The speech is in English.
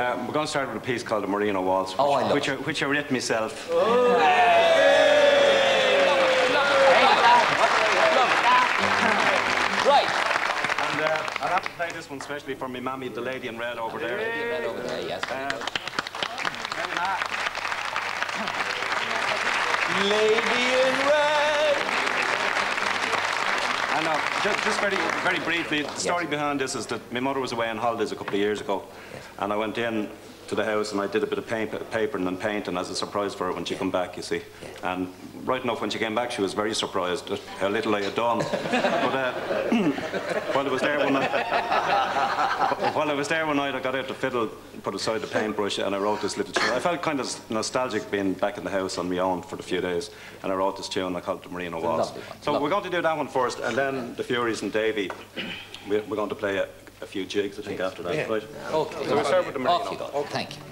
Uh, we're going to start with a piece called the Marino Waltz, which, Oh, I love which. I, which I wrote myself. Right. And uh, I'll have to play this one especially for my mammy, the lady in red over there. Right over there, yes. Uh, Lady in red. And uh, just, just very, very briefly, the story behind this is that my mother was away on holidays a couple of years ago, and I went in to the house and I did a bit of paint, papering and painting as a surprise for her when she come back, you see. And right enough, when she came back, she was very surprised at how little I had done. but uh, while I was there one night, while I was there one night, I got out the fiddle, put aside the paintbrush, and I wrote this little tune. I felt kind of nostalgic being back in the house on my own for the few days, and I wrote this tune. I called it the Marino Waltz. So lovely. we're going to do that one first, and then the Fureys and Davey. We're, we're going to play a, a few jigs, I think, after that. Right? Okay. So we start with the Marino. Off you go. Thank you.